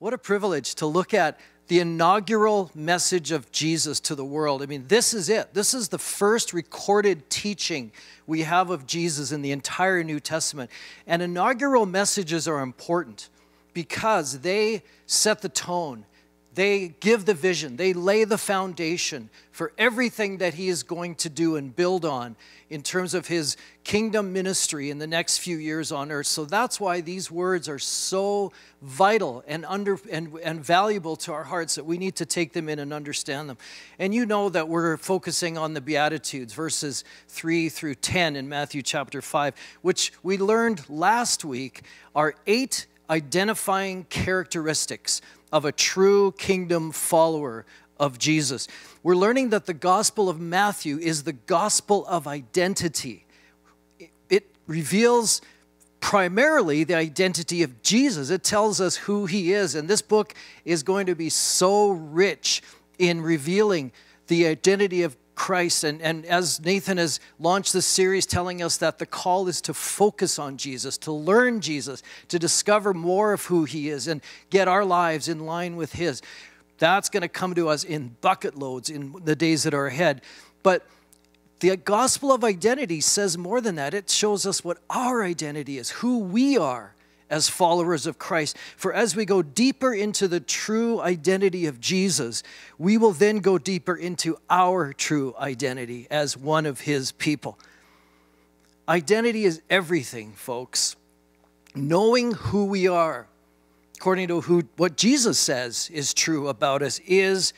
What a privilege to look at the inaugural message of Jesus to the world. I mean, this is it. This is the first recorded teaching we have of Jesus in the entire New Testament. And inaugural messages are important because they set the tone they give the vision, they lay the foundation for everything that he is going to do and build on in terms of his kingdom ministry in the next few years on earth. So that's why these words are so vital and under and, and valuable to our hearts that we need to take them in and understand them. And you know that we're focusing on the Beatitudes, verses 3 through 10 in Matthew chapter 5, which we learned last week are eight identifying characteristics of a true kingdom follower of Jesus. We're learning that the Gospel of Matthew is the gospel of identity. It reveals primarily the identity of Jesus. It tells us who he is. And this book is going to be so rich in revealing the identity of Christ. And, and as Nathan has launched this series, telling us that the call is to focus on Jesus, to learn Jesus, to discover more of who he is, and get our lives in line with his. That's going to come to us in bucket loads in the days that are ahead. But the gospel of identity says more than that. It shows us what our identity is, who we are as followers of Christ. For as we go deeper into the true identity of Jesus, we will then go deeper into our true identity as one of his people. Identity is everything, folks. Knowing who we are, according to who, what Jesus says is true about us, is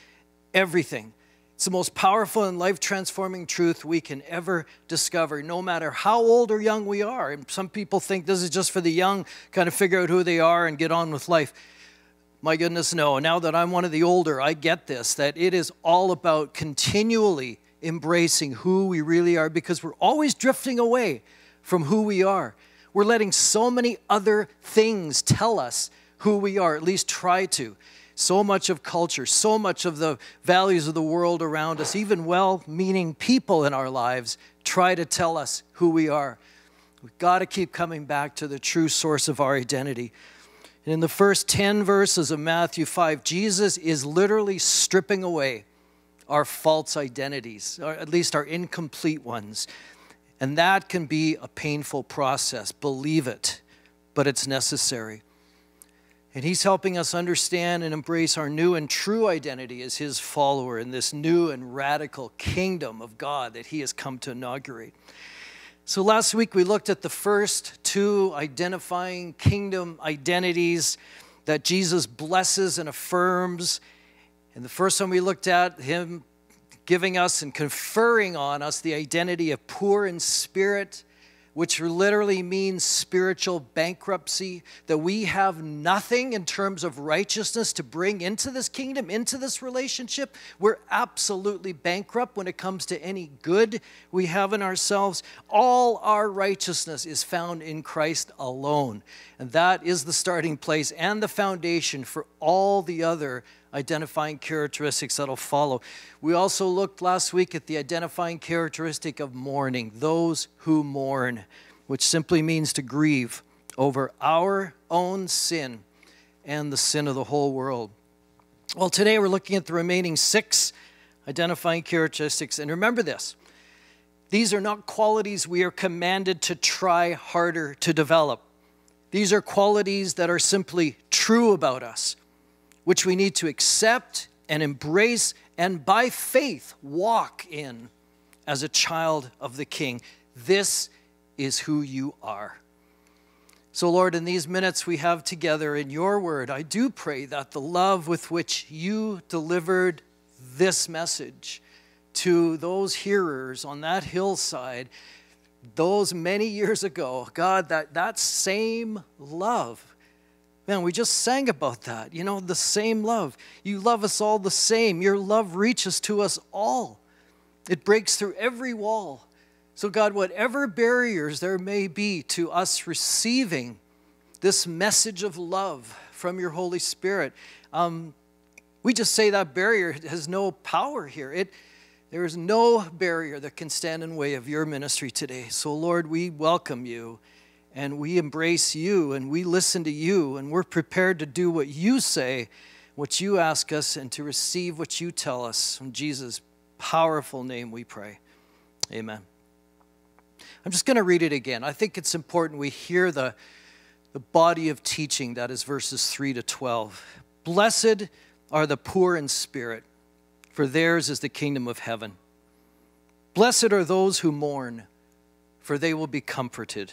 everything. It's the most powerful and life transforming truth we can ever discover, no matter how old or young we are. And some people think this is just for the young, kind of figure out who they are and get on with life. My goodness, no. Now that I'm one of the older, I get this that it is all about continually embracing who we really are because we're always drifting away from who we are. We're letting so many other things tell us who we are, at least try to so much of culture, so much of the values of the world around us, even well meaning people in our lives try to tell us who we are. We've got to keep coming back to the true source of our identity. And in the first 10 verses of Matthew 5, Jesus is literally stripping away our false identities, or at least our incomplete ones. And that can be a painful process. Believe it, but it's necessary. And he's helping us understand and embrace our new and true identity as his follower in this new and radical kingdom of God that he has come to inaugurate. So last week we looked at the first two identifying kingdom identities that Jesus blesses and affirms. And the first one we looked at, him giving us and conferring on us the identity of poor in spirit which literally means spiritual bankruptcy, that we have nothing in terms of righteousness to bring into this kingdom, into this relationship. We're absolutely bankrupt when it comes to any good we have in ourselves. All our righteousness is found in Christ alone. And that is the starting place and the foundation for all the other identifying characteristics that'll follow. We also looked last week at the identifying characteristic of mourning, those who mourn, which simply means to grieve over our own sin and the sin of the whole world. Well, today we're looking at the remaining six identifying characteristics. And remember this these are not qualities we are commanded to try harder to develop. These are qualities that are simply true about us which we need to accept and embrace and by faith walk in as a child of the King. This is who you are. So, Lord, in these minutes we have together in your word, I do pray that the love with which you delivered this message to those hearers on that hillside, those many years ago, God, that that same love Man, we just sang about that. You know, the same love. You love us all the same. Your love reaches to us all, it breaks through every wall. So, God, whatever barriers there may be to us receiving this message of love from your Holy Spirit, um, we just say that barrier has no power here. It, there is no barrier that can stand in the way of your ministry today. So, Lord, we welcome you and we embrace you and we listen to you and we're prepared to do what you say, what you ask us, and to receive what you tell us. In Jesus' powerful name we pray. Amen. I'm just going to read it again. I think it's important we hear the, the body of teaching that is verses 3 to 12. Blessed are the poor in spirit, for theirs is the kingdom of heaven. Blessed are those who mourn, for they will be comforted.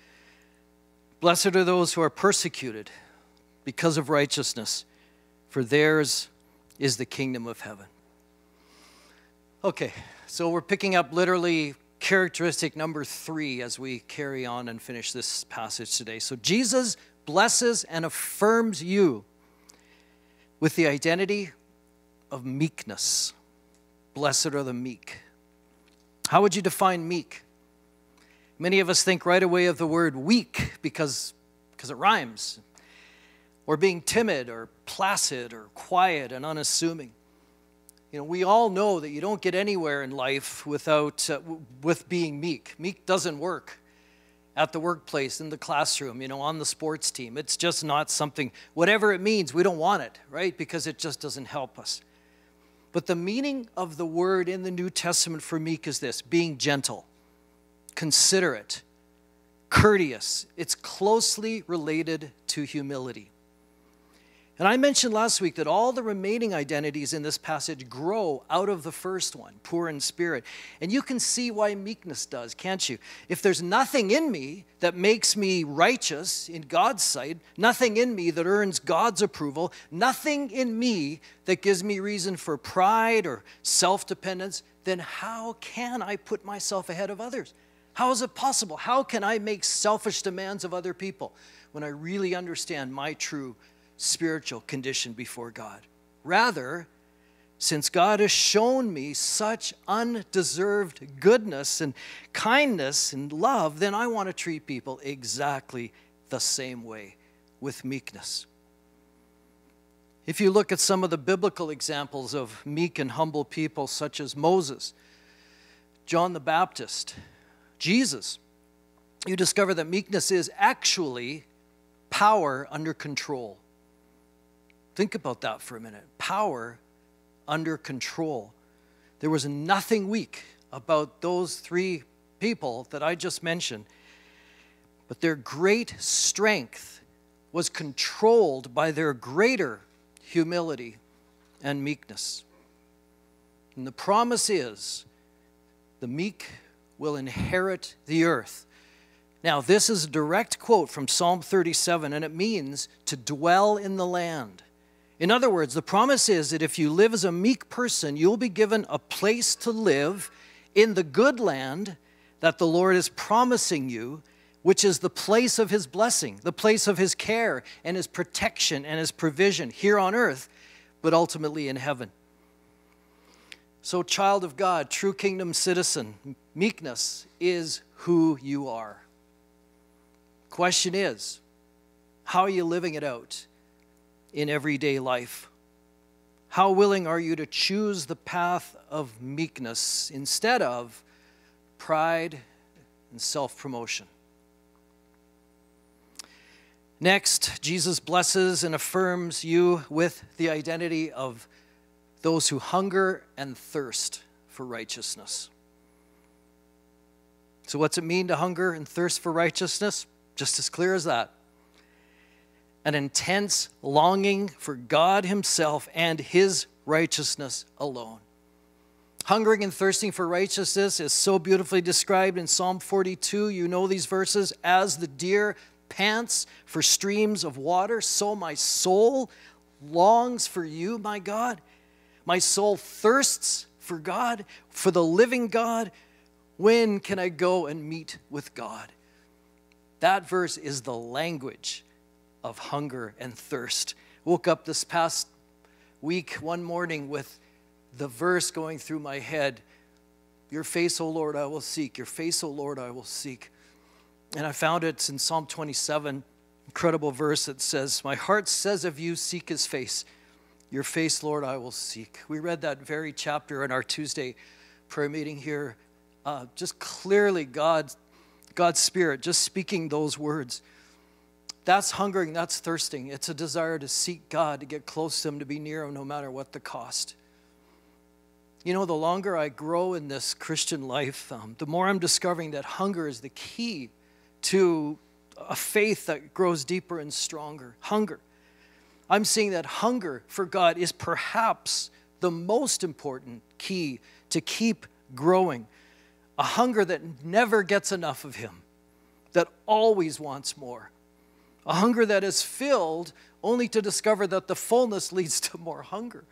Blessed are those who are persecuted because of righteousness, for theirs is the kingdom of heaven. Okay, so we're picking up literally characteristic number three as we carry on and finish this passage today. So Jesus blesses and affirms you with the identity of meekness. Blessed are the meek. How would you define meek? Many of us think right away of the word weak because, because it rhymes, or being timid, or placid, or quiet and unassuming. You know, we all know that you don't get anywhere in life without uh, with being meek. Meek doesn't work at the workplace, in the classroom, you know, on the sports team. It's just not something, whatever it means, we don't want it, right? Because it just doesn't help us. But the meaning of the word in the New Testament for meek is this being gentle considerate, courteous. It's closely related to humility. And I mentioned last week that all the remaining identities in this passage grow out of the first one, poor in spirit. And you can see why meekness does, can't you? If there's nothing in me that makes me righteous in God's sight, nothing in me that earns God's approval, nothing in me that gives me reason for pride or self dependence, then how can I put myself ahead of others? How is it possible? How can I make selfish demands of other people when I really understand my true spiritual condition before God? Rather, since God has shown me such undeserved goodness and kindness and love, then I want to treat people exactly the same way with meekness. If you look at some of the biblical examples of meek and humble people, such as Moses, John the Baptist, Jesus, you discover that meekness is actually power under control. Think about that for a minute. Power under control. There was nothing weak about those three people that I just mentioned, but their great strength was controlled by their greater humility and meekness. And the promise is the meek will inherit the earth. Now, this is a direct quote from Psalm 37, and it means to dwell in the land. In other words, the promise is that if you live as a meek person, you'll be given a place to live in the good land that the Lord is promising you, which is the place of His blessing, the place of His care and His protection and His provision here on earth, but ultimately in heaven. So, child of God, true kingdom citizen, meekness is who you are. Question is, how are you living it out in everyday life? How willing are you to choose the path of meekness instead of pride and self promotion? Next, Jesus blesses and affirms you with the identity of those who hunger and thirst for righteousness. So, what's it mean to hunger and thirst for righteousness? Just as clear as that. An intense longing for God Himself and His righteousness alone. Hungering and thirsting for righteousness is so beautifully described in Psalm 42. You know these verses. As the deer pants for streams of water, so my soul longs for you, my God. My soul thirsts for God, for the living God. When can I go and meet with God? That verse is the language of hunger and thirst. Woke up this past week, one morning, with the verse going through my head Your face, O Lord, I will seek. Your face, O Lord, I will seek. And I found it in Psalm 27, incredible verse that says, My heart says of you, seek his face. Your face, Lord, I will seek. We read that very chapter in our Tuesday prayer meeting here. Uh, just clearly, God, God's Spirit, just speaking those words. That's hungering, that's thirsting. It's a desire to seek God, to get close to Him, to be near Him, no matter what the cost. You know, the longer I grow in this Christian life, um, the more I'm discovering that hunger is the key to a faith that grows deeper and stronger. Hunger. I'm seeing that hunger for God is perhaps the most important key to keep growing. A hunger that never gets enough of Him, that always wants more. A hunger that is filled only to discover that the fullness leads to more hunger.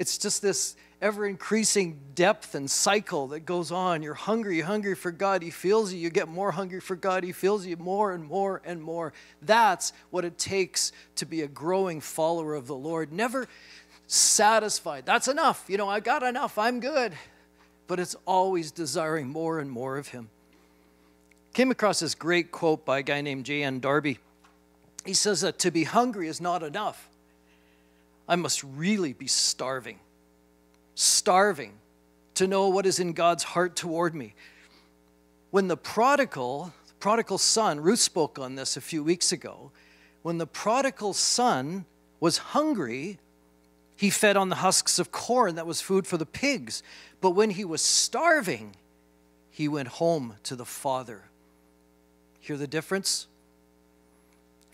It's just this ever increasing depth and cycle that goes on. You're hungry, hungry for God. He feels you. You get more hungry for God. He feels you more and more and more. That's what it takes to be a growing follower of the Lord. Never satisfied. That's enough. You know, I got enough. I'm good. But it's always desiring more and more of Him. Came across this great quote by a guy named J.N. Darby. He says that to be hungry is not enough. I must really be starving starving to know what is in God's heart toward me. When the prodigal, the prodigal son, Ruth spoke on this a few weeks ago, when the prodigal son was hungry, he fed on the husks of corn that was food for the pigs. But when he was starving, he went home to the father. Hear the difference?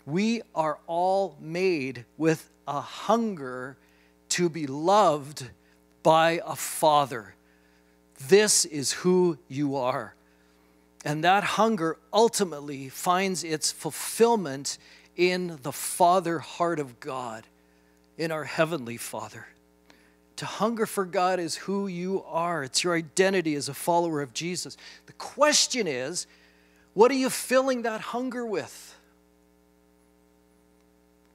We are all made with a hunger to be loved by a father. This is who you are. And that hunger ultimately finds its fulfillment in the Father heart of God, in our Heavenly Father. To hunger for God is who you are, it's your identity as a follower of Jesus. The question is, what are you filling that hunger with?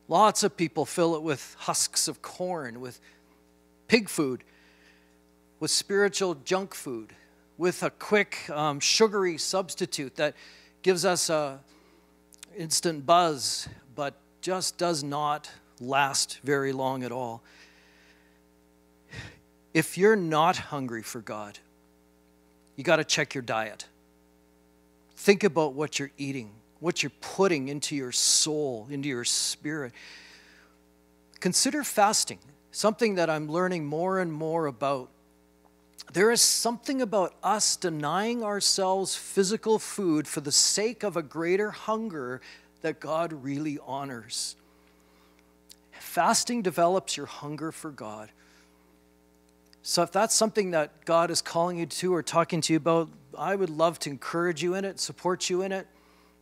Lots of people fill it with husks of corn, with pig food with spiritual junk food, with a quick um, sugary substitute that gives us a instant buzz, but just does not last very long at all. If you're not hungry for God, you got to check your diet. Think about what you're eating, what you're putting into your soul, into your spirit. Consider fasting, something that I'm learning more and more about there is something about us denying ourselves physical food for the sake of a greater hunger that God really honors. Fasting develops your hunger for God. So, if that's something that God is calling you to or talking to you about, I would love to encourage you in it, support you in it.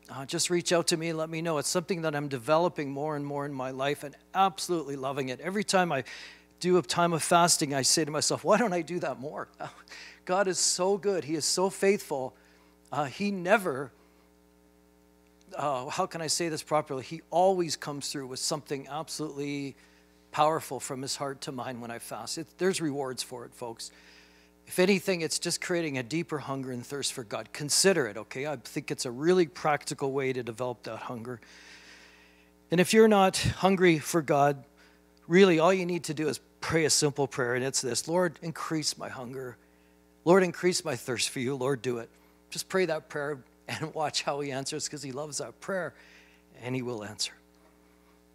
Uh, just reach out to me and let me know. It's something that I'm developing more and more in my life and absolutely loving it. Every time I do a time of fasting, I say to myself, why don't I do that more? God is so good. He is so faithful. Uh, he never, uh, how can I say this properly? He always comes through with something absolutely powerful from his heart to mine when I fast. It, there's rewards for it, folks. If anything, it's just creating a deeper hunger and thirst for God. Consider it, okay? I think it's a really practical way to develop that hunger. And if you're not hungry for God, really all you need to do is pray a simple prayer, and it's this Lord, increase my hunger. Lord, increase my thirst for you. Lord, do it. Just pray that prayer and watch how he answers because he loves that prayer and he will answer.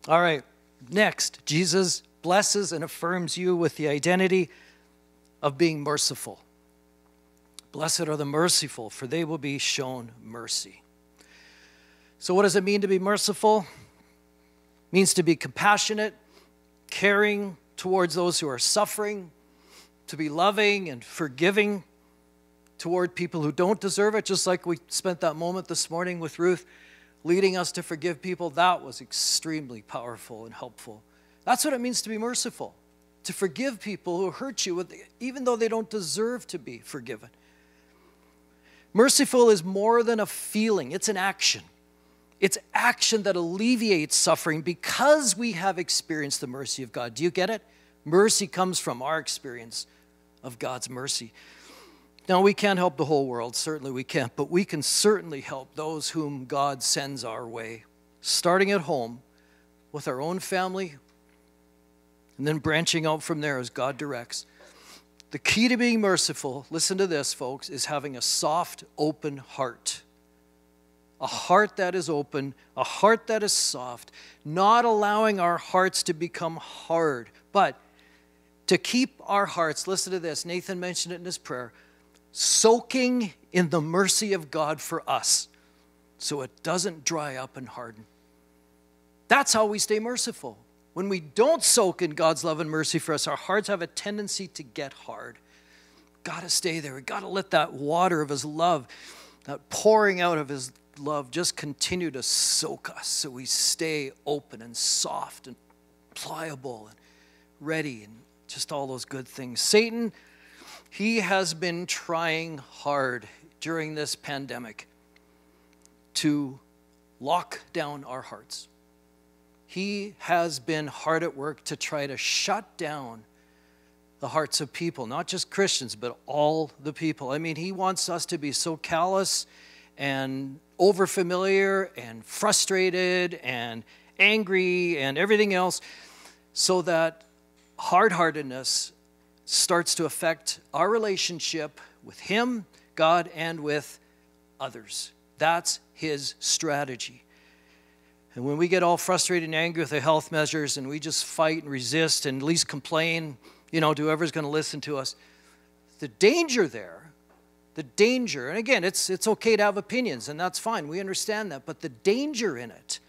All right, next, Jesus blesses and affirms you with the identity of being merciful. Blessed are the merciful, for they will be shown mercy. So, what does it mean to be merciful? It means to be compassionate, caring towards those who are suffering, to be loving and forgiving toward people who don't deserve it, just like we spent that moment this morning with Ruth leading us to forgive people. That was extremely powerful and helpful. That's what it means to be merciful, to forgive people who hurt you, even though they don't deserve to be forgiven. Merciful is more than a feeling, it's an action. It's action that alleviates suffering because we have experienced the mercy of God. Do you get it? Mercy comes from our experience of God's mercy. Now, we can't help the whole world, certainly we can't, but we can certainly help those whom God sends our way, starting at home with our own family, and then branching out from there as God directs. The key to being merciful, listen to this, folks, is having a soft, open heart a heart that is open, a heart that is soft, not allowing our hearts to become hard, but to keep our hearts, listen to this, Nathan mentioned it in his prayer, soaking in the mercy of God for us so it doesn't dry up and harden. That's how we stay merciful. When we don't soak in God's love and mercy for us, our hearts have a tendency to get hard. Got to stay there. We got to let that water of His love, that pouring out of His love just continue to soak us so we stay open and soft and pliable and ready and just all those good things. Satan, he has been trying hard during this pandemic to lock down our hearts. He has been hard at work to try to shut down the hearts of people, not just Christians, but all the people. I mean, he wants us to be so callous and overfamiliar and frustrated and angry and everything else, so that hard heartedness starts to affect our relationship with Him, God, and with others. That's His strategy. And when we get all frustrated and angry with the health measures and we just fight and resist and at least complain, you know, to whoever's going to listen to us, the danger there the danger, and again, it's, it's okay to have opinions, and that's fine. We understand that. But the danger in it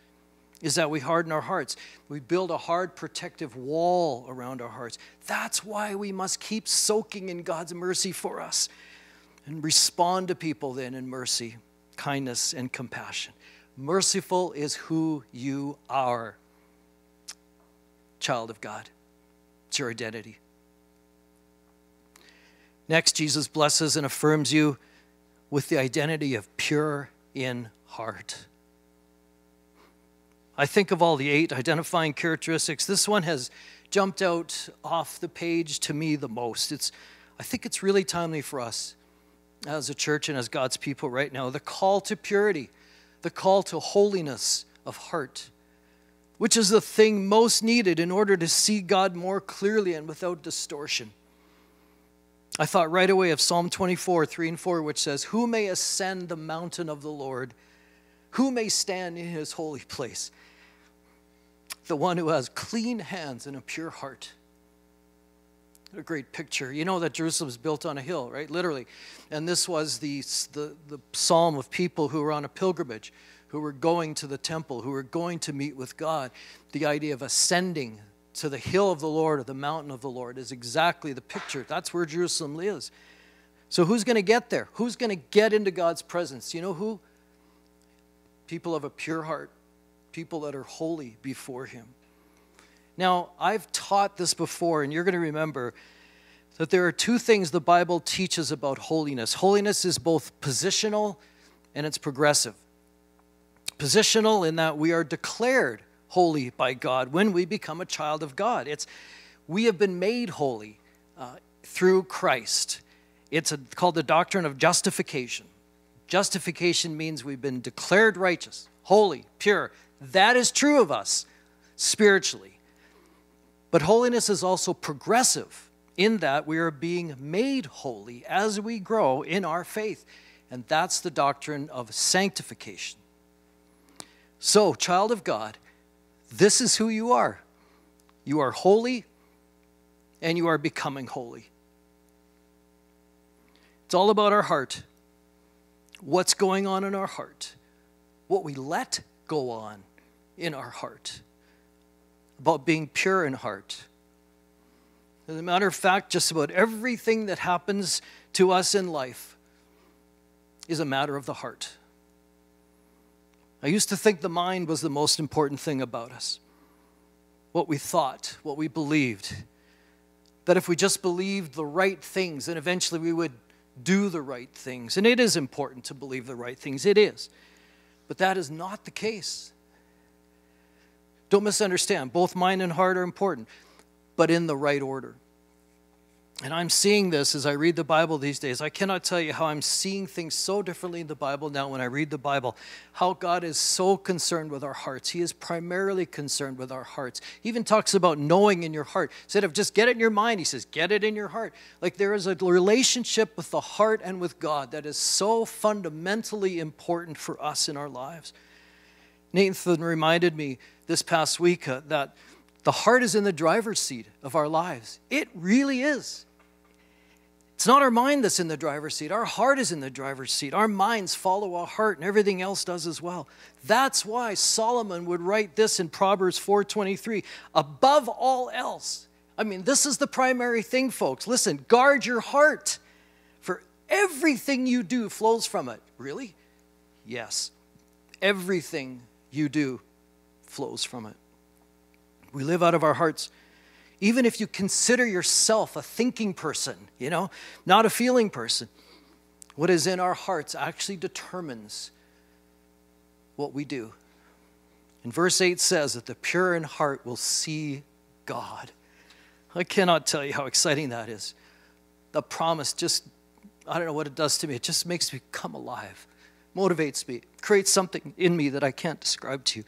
is that we harden our hearts. We build a hard protective wall around our hearts. That's why we must keep soaking in God's mercy for us and respond to people then in mercy, kindness, and compassion. Merciful is who you are, child of God. It's your identity. Next, Jesus blesses and affirms you with the identity of pure in heart. I think of all the eight identifying characteristics, this one has jumped out off the page to me the most. It's, I think it's really timely for us as a church and as God's people right now. The call to purity, the call to holiness of heart, which is the thing most needed in order to see God more clearly and without distortion. I thought right away of Psalm 24, 3 and 4, which says, Who may ascend the mountain of the Lord? Who may stand in his holy place? The one who has clean hands and a pure heart. What a great picture. You know that Jerusalem is built on a hill, right? Literally. And this was the, the, the psalm of people who were on a pilgrimage, who were going to the temple, who were going to meet with God. The idea of ascending to the hill of the Lord or the mountain of the Lord is exactly the picture. That's where Jerusalem is. So, who's going to get there? Who's going to get into God's presence? You know who? People of a pure heart, people that are holy before Him. Now, I've taught this before, and you're going to remember that there are two things the Bible teaches about holiness. Holiness is both positional and it's progressive. Positional in that we are declared holy by God when we become a child of God. It's we have been made holy uh, through Christ. It's a, called the doctrine of justification. Justification means we've been declared righteous, holy, pure. That is true of us spiritually. But holiness is also progressive in that we are being made holy as we grow in our faith. And that's the doctrine of sanctification. So, child of God, this is who you are. You are holy and you are becoming holy. It's all about our heart. What's going on in our heart? What we let go on in our heart. About being pure in heart. As a matter of fact, just about everything that happens to us in life is a matter of the heart. I used to think the mind was the most important thing about us. What we thought, what we believed. That if we just believed the right things, then eventually we would do the right things. And it is important to believe the right things, it is. But that is not the case. Don't misunderstand. Both mind and heart are important, but in the right order. And I'm seeing this as I read the Bible these days. I cannot tell you how I'm seeing things so differently in the Bible now when I read the Bible. How God is so concerned with our hearts. He is primarily concerned with our hearts. He even talks about knowing in your heart. Instead of just get it in your mind, he says, get it in your heart. Like there is a relationship with the heart and with God that is so fundamentally important for us in our lives. Nathan reminded me this past week uh, that the heart is in the driver's seat of our lives. It really is. It's not our mind that's in the driver's seat. Our heart is in the driver's seat. Our minds follow our heart and everything else does as well. That's why Solomon would write this in Proverbs 4:23, above all else. I mean, this is the primary thing, folks. Listen, guard your heart, for everything you do flows from it. Really? Yes. Everything you do flows from it. We live out of our hearts even if you consider yourself a thinking person, you know, not a feeling person, what is in our hearts actually determines what we do. And verse 8 says that the pure in heart will see God. I cannot tell you how exciting that is. The promise just, I don't know what it does to me. It just makes me come alive, motivates me, creates something in me that I can't describe to you.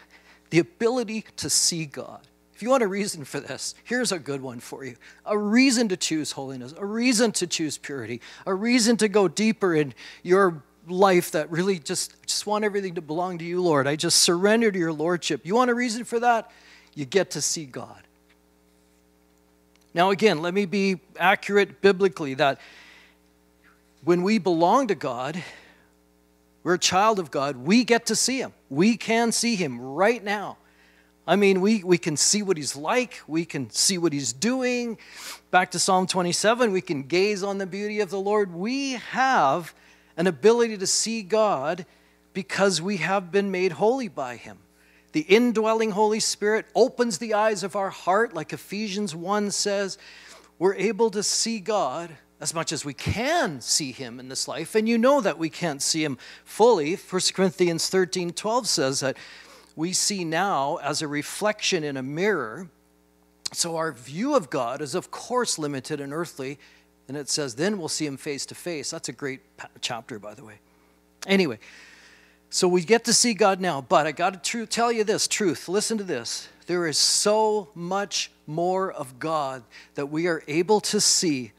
The ability to see God. You want a reason for this, here's a good one for you a reason to choose holiness, a reason to choose purity, a reason to go deeper in your life that really just, just want everything to belong to you, Lord. I just surrender to your Lordship. You want a reason for that? You get to see God. Now, again, let me be accurate biblically that when we belong to God, we're a child of God, we get to see Him. We can see Him right now. I mean, we, we can see what he's like, we can see what he's doing. Back to Psalm 27, we can gaze on the beauty of the Lord. We have an ability to see God because we have been made holy by him. The indwelling Holy Spirit opens the eyes of our heart, like Ephesians 1 says. We're able to see God as much as we can see him in this life. And you know that we can't see him fully. 1 Corinthians 13 12 says that we see now as a reflection in a mirror. So our view of God is, of course, limited and earthly. And it says, then we'll see him face to face. That's a great chapter, by the way. Anyway, so we get to see God now, but I got to tell you this truth. Listen to this. There is so much more of God that we are able to see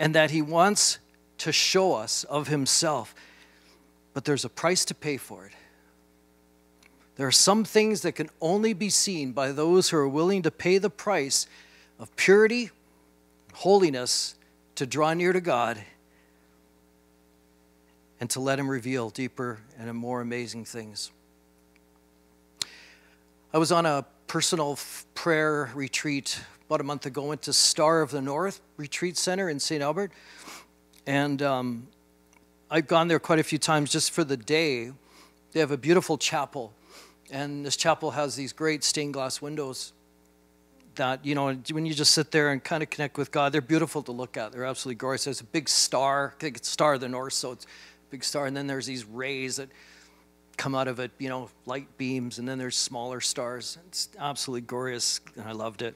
and that He wants to show us of Himself. But there's a price to pay for it. There are some things that can only be seen by those who are willing to pay the price of purity, holiness, to draw near to God, and to let Him reveal deeper and more amazing things. I was on a personal prayer retreat about a month ago, went to Star of the North Retreat Center in St. Albert. And um, I've gone there quite a few times just for the day. They have a beautiful chapel and this chapel has these great stained glass windows that, you know, when you just sit there and kind of connect with God, they're beautiful to look at. They're absolutely gorgeous. There's a big star, I think it's Star of the North, so it's a big star. And then there's these rays that come out of it, you know, light beams, and then there's smaller stars. It's absolutely glorious, and I loved it.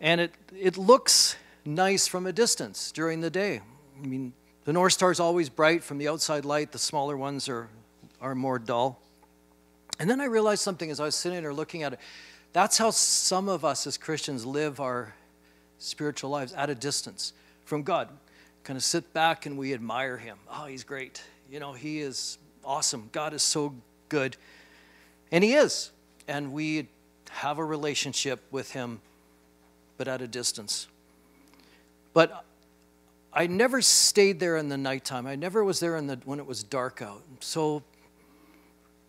And it, it looks nice from a distance during the day. I mean, the North Star is always bright from the outside light, the smaller ones are, are more dull. And then I realized something as I was sitting there looking at it. That's how some of us as Christians live our spiritual lives at a distance from God. Kind of sit back and we admire Him. Oh, He's great. You know, He is awesome. God is so good. And He is. And we have a relationship with Him, but at a distance. But I never stayed there in the nighttime. I never was there in the, when it was dark out. So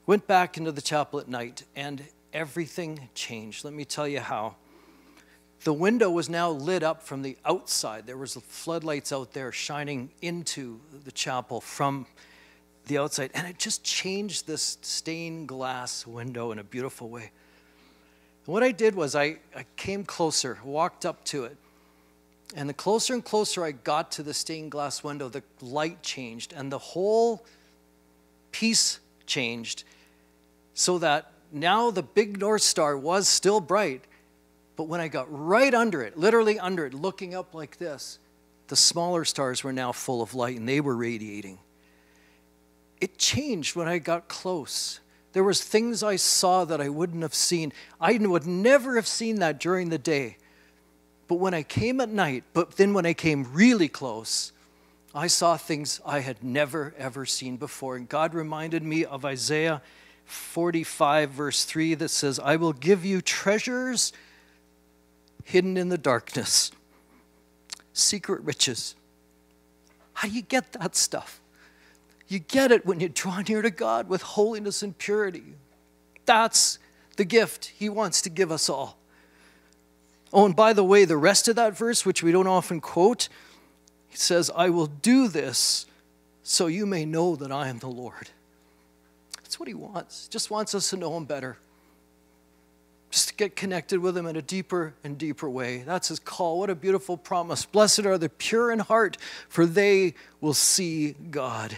Went back into the chapel at night, and everything changed. Let me tell you how. The window was now lit up from the outside. There was floodlights out there shining into the chapel from the outside, and it just changed this stained glass window in a beautiful way. And what I did was I, I came closer, walked up to it, and the closer and closer I got to the stained glass window, the light changed, and the whole piece changed so that now the big North Star was still bright, but when I got right under it, literally under it, looking up like this, the smaller stars were now full of light and they were radiating. It changed when I got close. There was things I saw that I wouldn't have seen. I would never have seen that during the day. But when I came at night, but then when I came really close, I saw things I had never ever seen before. And God reminded me of Isaiah 45 verse 3 that says, "I will give you treasures hidden in the darkness, secret riches." How do you get that stuff? You get it when you draw near to God with holiness and purity. That's the gift He wants to give us all. Oh, and by the way, the rest of that verse, which we don't often quote, he says, I will do this so you may know that I am the Lord. That's what he wants. Just wants us to know him better. Just to get connected with him in a deeper and deeper way. That's his call. What a beautiful promise. Blessed are the pure in heart, for they will see God.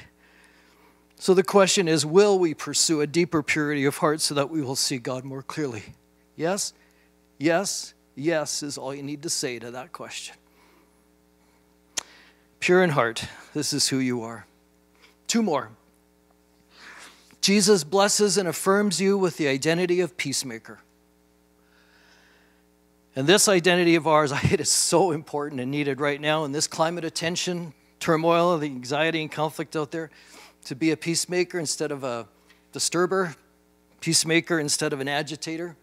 So the question is will we pursue a deeper purity of heart so that we will see God more clearly? Yes, yes, yes is all you need to say to that question. Pure in heart, this is who you are. Two more. Jesus blesses and affirms you with the identity of peacemaker. And this identity of ours, it is so important and needed right now in this climate of tension, turmoil, the anxiety and conflict out there to be a peacemaker instead of a disturber, peacemaker instead of an agitator.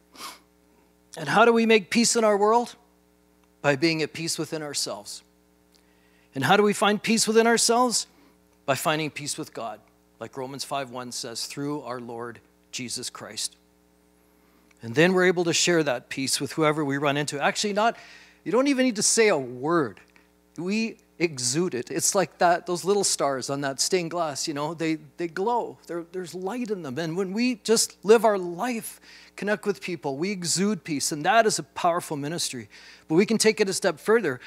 And how do we make peace in our world? By being at peace within ourselves. And how do we find peace within ourselves? By finding peace with God, like Romans 5:1 says, through our Lord Jesus Christ. And then we're able to share that peace with whoever we run into. Actually, not, you don't even need to say a word. We exude it. It's like that, those little stars on that stained glass, you know, they, they glow. There, there's light in them. And when we just live our life, connect with people, we exude peace. And that is a powerful ministry. But we can take it a step further.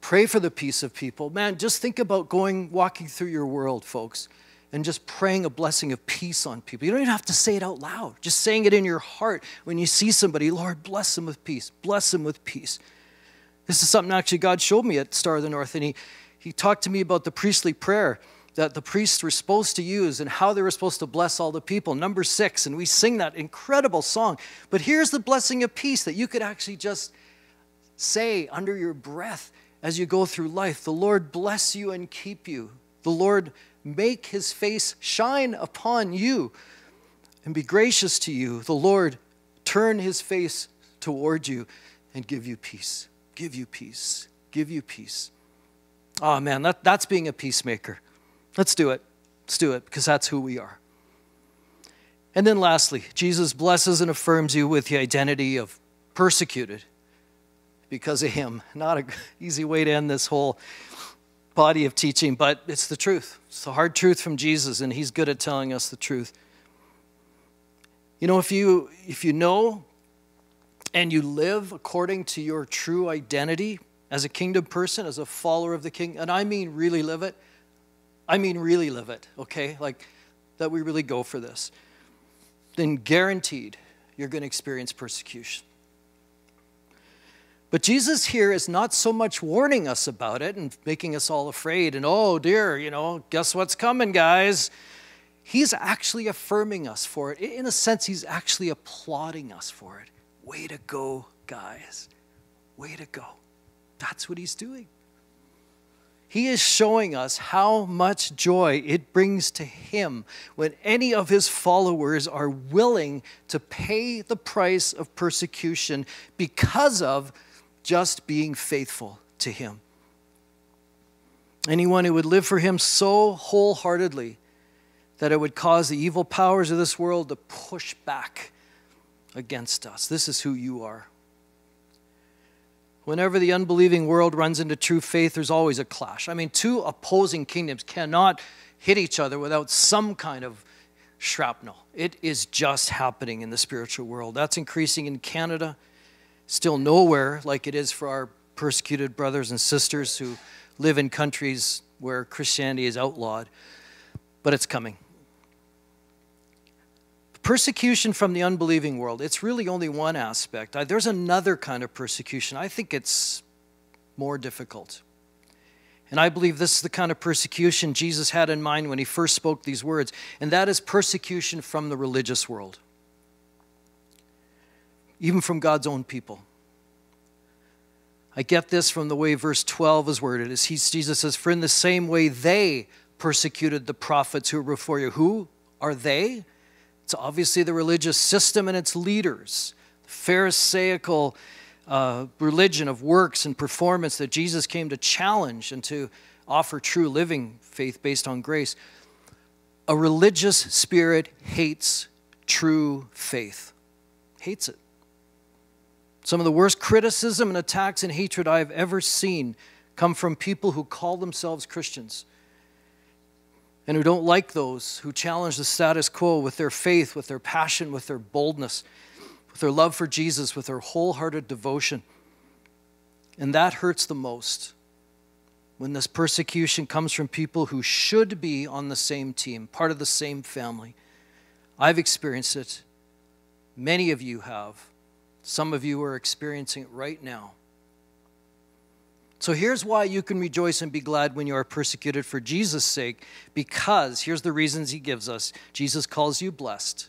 Pray for the peace of people. Man, just think about going, walking through your world, folks, and just praying a blessing of peace on people. You don't even have to say it out loud, just saying it in your heart when you see somebody, Lord, bless them with peace, bless them with peace. This is something actually God showed me at Star of the North, and He, he talked to me about the priestly prayer that the priests were supposed to use and how they were supposed to bless all the people. Number six, and we sing that incredible song. But here's the blessing of peace that you could actually just say under your breath as you go through life The Lord bless you and keep you. The Lord make his face shine upon you and be gracious to you. The Lord turn his face toward you and give you peace give you peace, give you peace. Oh man, that, that's being a peacemaker. Let's do it. Let's do it because that's who we are. And then lastly, Jesus blesses and affirms you with the identity of persecuted because of him. Not an easy way to end this whole body of teaching, but it's the truth. It's the hard truth from Jesus, and he's good at telling us the truth. You know, if you if you know and you live according to your true identity as a kingdom person, as a follower of the king, and I mean really live it, I mean really live it, okay? Like that we really go for this, then guaranteed you're going to experience persecution. But Jesus here is not so much warning us about it and making us all afraid and, oh dear, you know, guess what's coming, guys? He's actually affirming us for it. In a sense, he's actually applauding us for it. Way to go, guys. Way to go. That's what he's doing. He is showing us how much joy it brings to him when any of his followers are willing to pay the price of persecution because of just being faithful to him. Anyone who would live for him so wholeheartedly that it would cause the evil powers of this world to push back against us. This is who you are. Whenever the unbelieving world runs into true faith, there's always a clash. I mean, two opposing kingdoms cannot hit each other without some kind of shrapnel. It is just happening in the spiritual world. That's increasing in Canada, still nowhere like it is for our persecuted brothers and sisters who live in countries where Christianity is outlawed, but it's coming. persecution from the unbelieving world, it's really only one aspect. There's another kind of persecution. I think it's more difficult. And I believe this is the kind of persecution Jesus had in mind when he first spoke these words, and that is persecution from the religious world, even from God's own people. I get this from the way verse 12 is worded. As he, Jesus says, For in the same way they persecuted the prophets who were before you. Who are they? It's obviously the religious system and its leaders, the Pharisaical uh, religion of works and performance that Jesus came to challenge and to offer true living faith based on grace. A religious spirit hates true faith, hates it. Some of the worst criticism and attacks and hatred I have ever seen come from people who call themselves Christians and who don't like those who challenge the status quo with their faith, with their passion, with their boldness with their love for Jesus, with their wholehearted devotion. And that hurts the most when this persecution comes from people who should be on the same team, part of the same family. I've experienced it. Many of you have. Some of you are experiencing it right now. So here's why you can rejoice and be glad when you are persecuted for Jesus' sake, because here's the reasons he gives us Jesus calls you blessed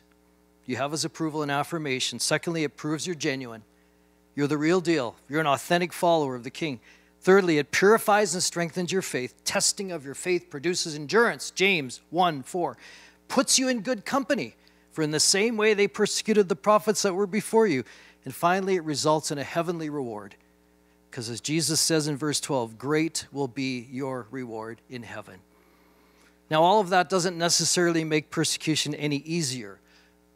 you have his approval and affirmation. Secondly, it proves you're genuine. You're the real deal. You're an authentic follower of the king. Thirdly, it purifies and strengthens your faith. Testing of your faith produces endurance. James 1 4 puts you in good company, for in the same way they persecuted the prophets that were before you. And finally, it results in a heavenly reward. Because as Jesus says in verse 12, great will be your reward in heaven. Now, all of that doesn't necessarily make persecution any easier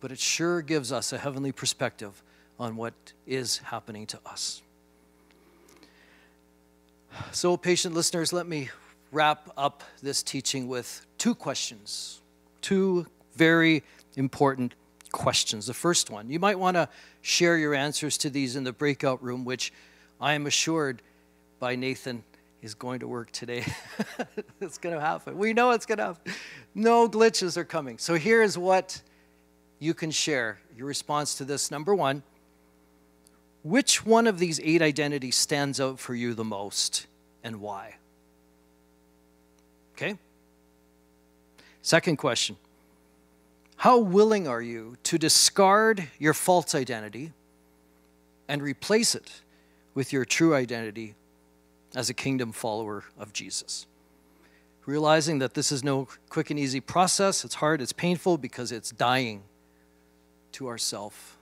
but it sure gives us a heavenly perspective on what is happening to us. So, patient listeners, let me wrap up this teaching with two questions, two very important questions. The first one, you might want to share your answers to these in the breakout room, which I am assured by Nathan is going to work today. it's going to happen. We know it's going to happen. No glitches are coming. So here is what you can share your response to this. Number one, which one of these eight identities stands out for you the most and why? Okay? Second question How willing are you to discard your false identity and replace it with your true identity as a kingdom follower of Jesus? Realizing that this is no quick and easy process, it's hard, it's painful because it's dying to ourself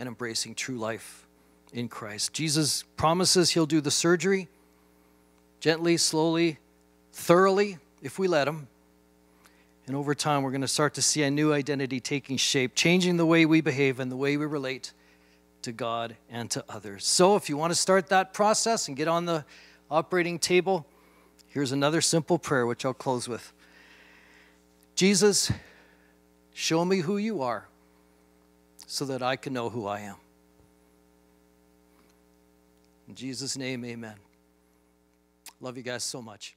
and embracing true life in Christ. Jesus promises he'll do the surgery gently, slowly, thoroughly, if we let him. And over time, we're going to start to see a new identity taking shape, changing the way we behave and the way we relate to God and to others. So, if you want to start that process and get on the operating table, here's another simple prayer, which I'll close with Jesus, show me who you are so that I can know who I am. In Jesus' name, amen. Love you guys so much.